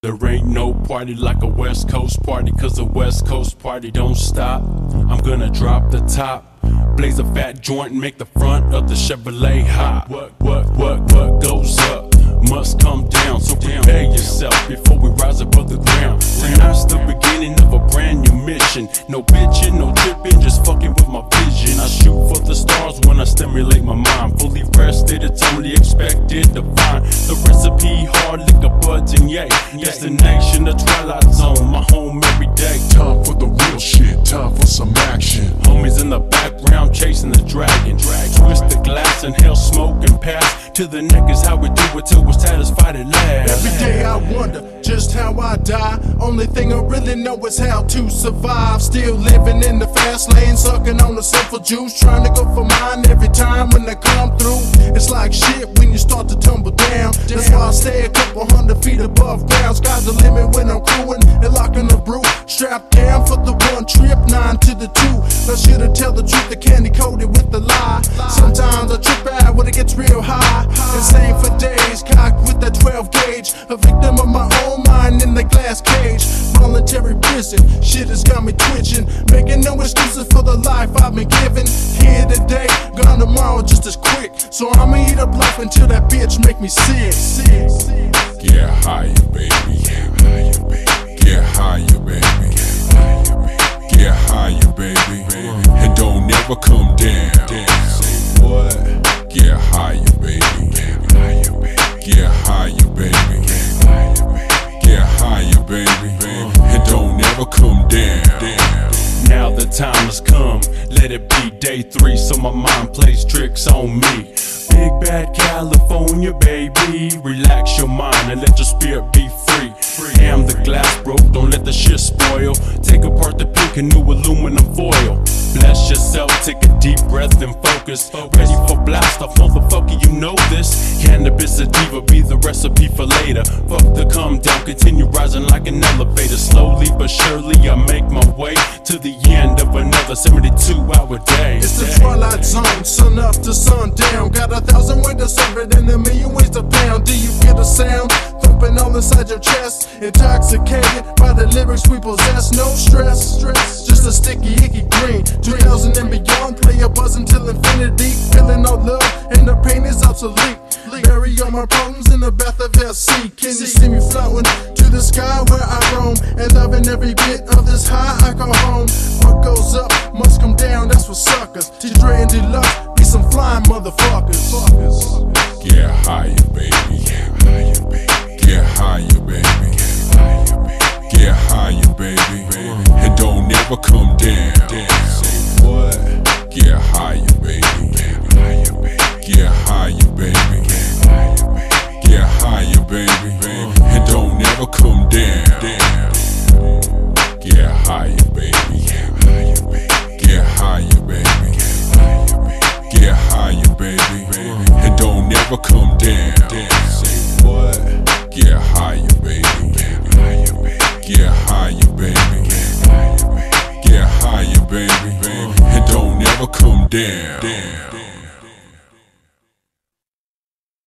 There ain't no party like a West Coast party, cause a West Coast party don't stop. I'm gonna drop the top, blaze a fat joint, and make the front of the Chevrolet hot. What, what, what, what goes up must come down, so prepare yourself before we rise above the ground. Tonight's the beginning of a brand new mission. No bitching, yay. Destination, the twilight zone, my home every day. Time for the real shit, time for some action. Homies in the background chasing the dragon. Drag, Twist the glass and hell smoke and pass to the neck is how we do it till we're satisfied at last. Every day I wonder just how I die. Only thing I really know is how to survive. Still living in the fast lane, sucking on the sulfur juice. Trying to go for mine every time when they come through. It's I'm and locking the brew. Strapped down for the one trip, nine to the two. I should've tell the truth, the candy coated with the lie. Sometimes I trip out when it gets real high. Insane for days, cocked with that 12 gauge. A victim of my own mind in the glass cage. Voluntary prison, shit has got me twitching. Making no excuses for the life I've been given. Here today, gone tomorrow just as quick. So I'ma eat up life until that bitch make me sick. sick. Get higher, baby. Don't come down. Say what? Get higher, baby. Get higher, baby. Get higher, baby. And don't ever come down. Now the time has come, let it be day three, so my mind plays tricks on me. Big bad California, baby. Relax your mind and let your spirit be free. Damn, the glass broke, don't let the shit spoil. Take apart the pink and new aluminum foil. Yourself, take a deep breath and focus. Ready for blast off, motherfucker, you know this. Cannabis sativa be the recipe for later. Fuck the come down, continue rising like an elevator. Slowly but surely, I make my way to the end of another 72 hour day. It's the twilight zone, sun up to sundown. Got a thousand serve it and a million ways to pound. Do you feel the sound? Thumping all inside your chest. Intoxicated by the lyrics we possess. No stress, stress. Just a sticky, icky green. 2000 and beyond. Play a buzz until infinity. Feeling all love and the pain is obsolete. Bury all my problems in the bath of LC. I roam? And loving every bit of this high I call home. What goes up must come down, that's for suckers. T Dre and Deluxe be some flying motherfuckers. Get higher, baby. Get higher, baby. Get higher, baby. And don't ever come down. Say what? Get higher, down. Get higher, baby. Get higher, baby. Get higher, baby. And don't ever come down. Say what? Get higher, baby. Get higher, baby. Get higher, baby. And don't ever come down.